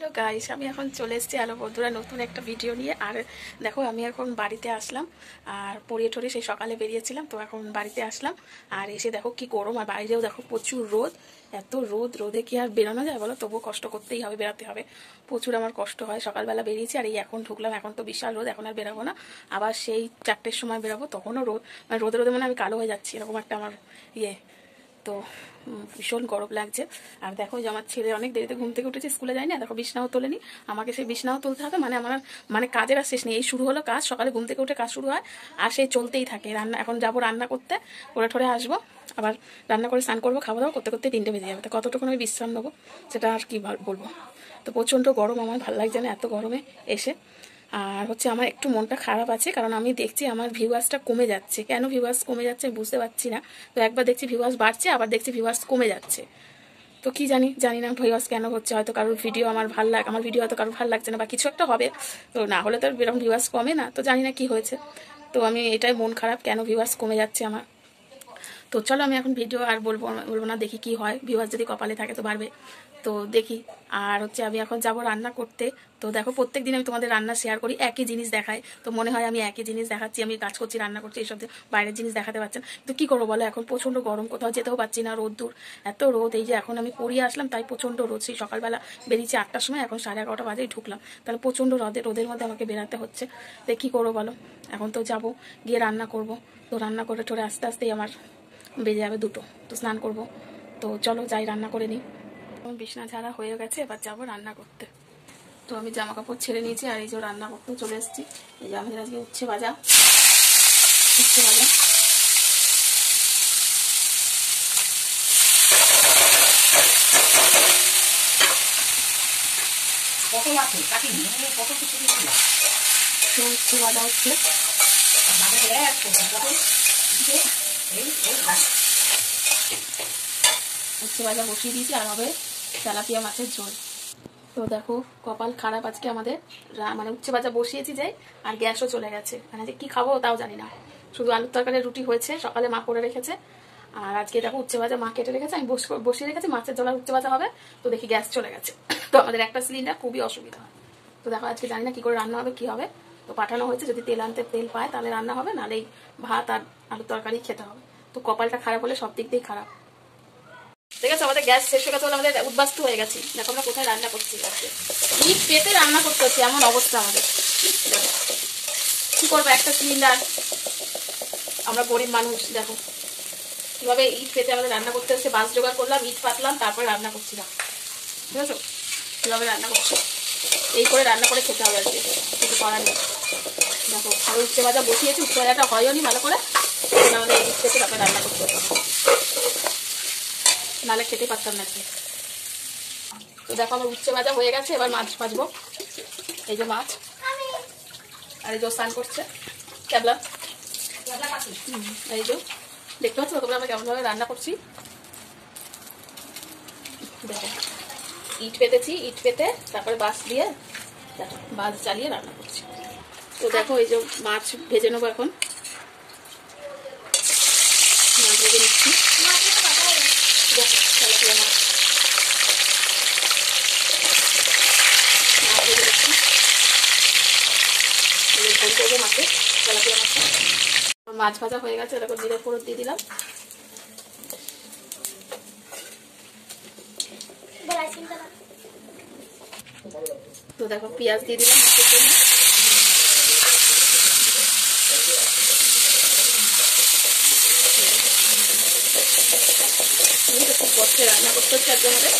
Hello guys আমি এখন চলে এসেছি আলো বন্ধুরা, নতুন একটা ভিডিও নিয়ে। আর দেখো, আমি এখন বাড়িতে আসলাম। আর পড়িয়ে টড়িয়ে সেই সকালে বেরিয়েছিলাম, তো এখন বাড়িতে আসলাম। আর এসে দেখো কি গরম, আর বাইরেও দেখো প্রচুর রোদ। এত রোদ, রোদে কি আর বেরোনো যায় বলো? তবুও কষ্ট করতেই হবে, বেরাতে হবে। প্রচুর আমার কষ্ট হয়। সকালবেলা বেরিয়েছি, আর এই এখন ঢুকলাম, এখন তো বিশাল রোদ, এখন আর বেরাবো না। আবার সেই চারটের সময় বেরাবো, তখনও রোদ। মানে রোদে রোদে মানে আমি কালো হয়ে যাচ্ছি, এরকম একটা আমার ইয়ে। তো ভীষণ গরম লাগছে। আর দেখো যে আমার ছেলে অনেক দেরিতে ঘুম থেকে উঠেছে, স্কুলে যায়নি দেখো বিছনাও তোলেনি। আমাকে সেই বিছনাও তুলতে হবে মানে আমার মানে কাজের আর শেষ নেই। এই শুরু হলো কাজ, সকালে ঘুম থেকে উঠে কাজ শুরু হয়, আর সেই চলতেই থাকে। রান্না এখন যাব রান্না করতে, করে ঠরে আসব। আবার রান্না করে স্নান করব, খাওয়া দাওয়া করতে করতে তিনটে বেজে যাবে। তো কতটুকু আমি বিশ্রাম নেব, সেটা আর কি বলব। তো প্রচণ্ড গরম, আমার ভালো লাগছে না এত গরমে এসে। আর হচ্ছে আমার একটু মনটা খারাপ আছে, কারণ আমি দেখছি আমার ভিউয়ার্সটা কমে যাচ্ছে। কেন ভিউয়ার্স কমে যাচ্ছে বুঝতে পারছি না। তো একবার দেখছি ভিউয়ার্স বাড়ছে, আবার দেখছি ভিউয়ার্স কমে যাচ্ছে। তো কি জানি জানি না ভিউয়ার্স কেন হচ্ছে, হয়তো কারোর ভিডিও আমার ভালো লাগ, আমার ভিডিও হয়তো কারোর ভালো লাগছে না বা কিছু একটা হবে। তো না হলে তো এরকম ভিউয়ার্স কমে না, তো জানি না কি হয়েছে। তো আমি এটাই মন খারাপ, কেন ভিউয়ার্স কমে যাচ্ছে আমার। তো চলো আমি এখন ভিডিও আর বলব বলব না দেখি কি হয়। ভিউয়ার যদি কপালে থাকে তো বাড়বে। তো দেখি। আর হচ্ছে আমি এখন যাব রান্না করতে। তো দেখো প্রত্যেক দিন আমি তোমাদের রান্না শেয়ার করি, একই জিনিস দেখায় তো মনে হয় আমি একই জিনিস দেখাচ্ছি, আমি কাজ করছি, রান্না করছি, এইসব বাইরের জিনিস দেখাতে পারছেন। তো কি করব বলো, এখন প্রচণ্ড গরম, কোথাও যেতেও পারছি না, রোদ দূর। এত রোদ, এই যে এখন আমি পড়িয়ে আসলাম, তাই প্রচণ্ড রোদ। সেই সকালবেলা বেরিয়েছি আটটার সময়, এখন সাড়ে এগারোটা বাজেই ঢুকলাম। তাহলে প্রচণ্ড রোদে, রোদের মধ্যে আমাকে বেরাতে হচ্ছে। তো কী করব বলো, এখন তো যাব, গিয়ে রান্না করব। তো রান্না করে টোরে আস্তে আস্তেই আমার বেজে যাবে দুটো। তো স্নান করব। তো চলো যাই, রান্না করে নিই। বিছনা ঝাড়া হয়ে গেছে এবার যাব রান্না করতে তো আমি জামা কাপড় ছেড়ে নিয়েছি আর এই যে রান্না করতে চলে এসেছি এই যে আমাদের আজকে উচ্ছে ভাজা উচ্ছে ভাজা কত আছে কাটিনি কত কিছু তো উচ্ছে ভাজা হচ্ছে উচ্ছে ভাজা বসিয়ে দিয়েছি আর হবে তেলাপিয়া মাছের ঝোল। তো দেখো, কপাল খারাপ আজকে আমাদের। মানে উচ্ছে ভাজা বসিয়েছি যাই আর গ্যাসও চলে গেছে। মানে যে কি খাব তাও জানি না। শুধু আলুর তরকারি, রুটি হয়েছে, সকালে মা করে রেখেছে। আর আজকে দেখো, উচ্ছে ভাজা মা কেটে রেখেছে, আমি বস- বসিয়ে রেখেছি, মাছের জল আর উচ্ছে ভাজা হবে। তো দেখি গ্যাস চলে গেছে। তো আমাদের একটা সিলিন্ডার খুবই অসুবিধা হয়। তো দেখো, আজকে জানি না কি করে রান্না হবে, কি হবে। তো পাঠানো হয়েছে, যদি তেল আনতে তেল পায়, তাহলে রান্না হবে নাহলে ভাত আর আলুর তরকারি খেতে হবে। তো কপালটা খারাপ হলে সব দিক দিয়েই খারাপ। ঠিক আছে, আমাদের গ্যাস শেষ হয়ে গেছে বলে আমাদের উদ্বাস্ত হয়ে গেছি। দেখো আমরা কোথায় রান্না করছি আজকে। ইট পেতে রান্না করতে হচ্ছে, এমন অবস্থা আমাদের। কি করব, একটা সিলিন্ডার আমরা গরিব মানুষ, দেখো। কীভাবে ইট পেতে আমাদের রান্না করতে হচ্ছে বাস জোগাড় করলাম, ইট পাতলাম, তারপরে রান্না করছিলাম ঠিক আছে? কীভাবে রান্না করছি? এই করে রান্না করে খেতে হবে আজকে, কিছু করার নেই। দেখো, আর উচ্ছে ভাজা বসিয়েছি, উচ্ছে ভাজাটা হয়ও নি ভালো করে। আমাদের ইট পেতে তারপরে রান্না করতে হবে। নাহলে খেতে পারতাম না। তো দেখো আমার উচ্ছে ভাজা হয়ে গেছে, এবার মাছ ভাজবো। এই যে মাছ। আর এই যে স্নান করছে। ক্যাবলা। এই যে। দেখতে পাচ্ছ তোমরা আমরা কেমনভাবে রান্না করছি? দেখো। ইট পেতেছি, ইট পেতে তারপরে বাস দিয়ে, দেখো বাস চালিয়ে রান্না করছি। তো দেখো এই যে মাছ ভেজে নেব এখন মাছ ভেজে নিচ্ছি দেখো, তেলাপিয়া মাছ। মাছ ভেজে নিচ্ছি। এই যে ঝোল করব মাছে, ভাজা হয়ে গেছে এরকম জিরে ফোড়ন দিয়ে দিলাম। তো দেখো পেঁয়াজ দিয়ে দিলাম মাছের জন্য। খুব কষ্টে রান্না করতে হচ্ছে আমাদের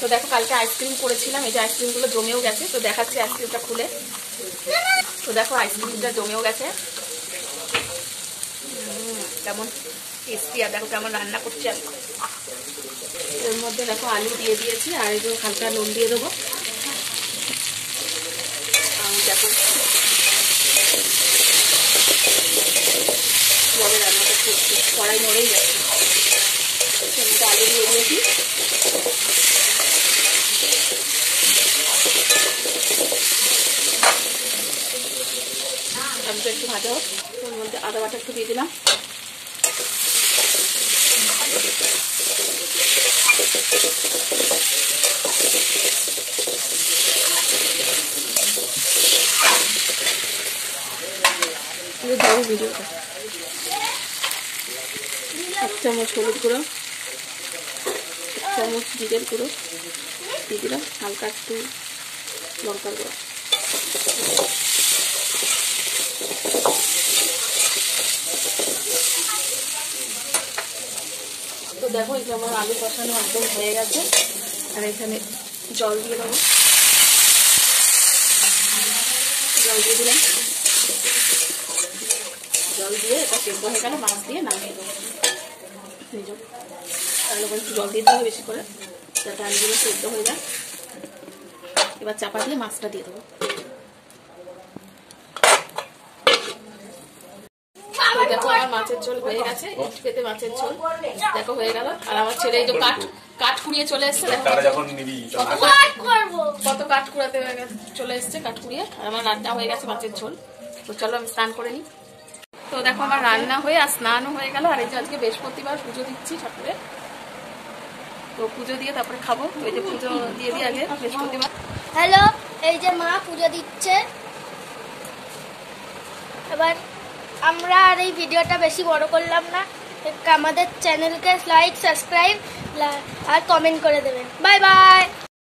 তো দেখো কালকে আইসক্রিম করেছিলাম, এই যে আইসক্রিমগুলো জমেও গেছে, তো দেখাচ্ছি আইসক্রিমটা খুলে। তো দেখো আইসক্রিমটা জমেও গেছে। কেমন টেস্টি আর দেখো কেমন রান্না করছি আমি এর মধ্যে দেখো আলু দিয়ে দিয়েছি, আর এই হালকা নুন দিয়ে দেবো। দেখো কীভাবে রান্না করতে হচ্ছে কড়াই নড়েই যাচ্ছে। মধ্যে আলু দিয়ে দিয়েছি আলুটা একটু ভাজা হোক ওর মধ্যে আদা বাটা একটু দিয়ে দিলাম। ভিডিওটা এক চামচ হলুদ গুঁড়ো। চামচ জিরের গুঁড়ো দিয়ে দিলাম, হালকা একটু লঙ্কার গুঁড়ো। তো দেখো, এই যে আমার আলু কষানো একদম হয়ে গেছে। আর এখানে জল দিয়ে দেবো। জল দিয়ে দিলাম। জল দিয়ে এটা সেদ্ধ হয়ে গেলে মাছ দিয়ে নামিয়ে দেবো। তাহলে একটু জল দিতে হবে বেশি করে যাতে আলুগুলো সেদ্ধ হয়ে যায়। এবার চাপা দিয়ে মাছটা দিয়ে দেবো। দেখো আমার মাছের ঝোল হয়ে গেছে ইট পেতে মাছের ঝোল। দেখো হয়ে গেল। আর আমার ছেলে এই যে কাঠ কাঠ কুড়িয়ে চলে এসছে কত কাঠ কুড়াতে চলে এসছে কাঠ কুড়িয়ে। আর আমার রান্না হয়ে গেছে মাছের ঝোল। তো চলো আমি স্নান করে নিই। তো দেখো আমার রান্না হয়ে আর স্নানও হয়ে গেল। আর এই যে আজকে বৃহস্পতিবার পুজো দিচ্ছি ঠাকুরের। তো পুজো দিয়ে তারপরে খাব। এই যে পুজো দিয়ে দিই আগে, বৃহস্পতিবার। হ্যালো, এই যে মা পুজো দিচ্ছে। এবার আমরা আর এই ভিডিওটা বেশি বড় করলাম না। আমাদের চ্যানেলকে লাইক সাবস্ক্রাইব আর কমেন্ট করে দেবেন। Bye bye